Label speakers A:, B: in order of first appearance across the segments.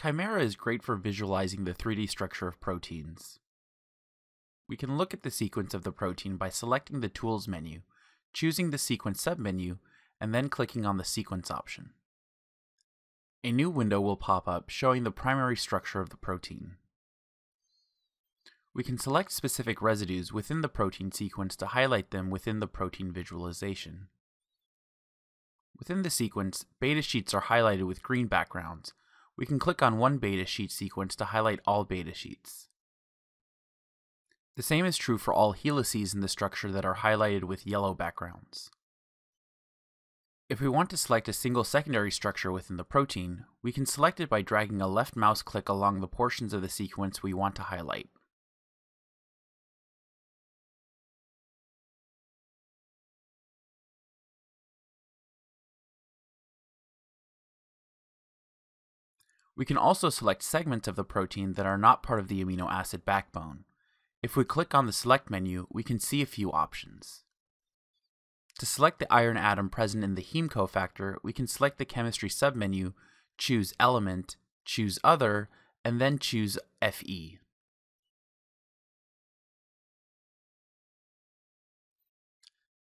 A: Chimera is great for visualizing the 3D structure of proteins. We can look at the sequence of the protein by selecting the Tools menu, choosing the Sequence submenu, and then clicking on the Sequence option. A new window will pop up showing the primary structure of the protein. We can select specific residues within the protein sequence to highlight them within the protein visualization. Within the sequence, beta sheets are highlighted with green backgrounds, we can click on one beta sheet sequence to highlight all beta sheets. The same is true for all helices in the structure that are highlighted with yellow backgrounds. If we want to select a single secondary structure within the protein, we can select it by dragging a left mouse click along the portions of the sequence we want to highlight. We can also select segments of the protein that are not part of the amino acid backbone. If we click on the Select menu, we can see a few options. To select the iron atom present in the heme cofactor, we can select the Chemistry submenu, choose Element, choose Other, and then choose FE.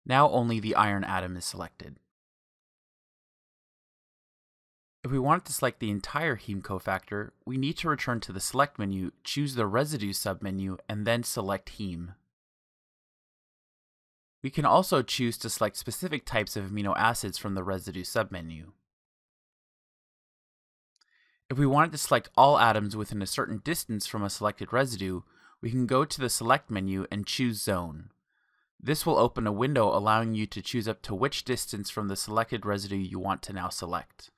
A: Now only the iron atom is selected. If we want to select the entire heme cofactor, we need to return to the Select menu, choose the Residue submenu, and then select Heme. We can also choose to select specific types of amino acids from the Residue submenu. If we wanted to select all atoms within a certain distance from a selected residue, we can go to the Select menu and choose Zone. This will open a window allowing you to choose up to which distance from the selected residue you want to now select.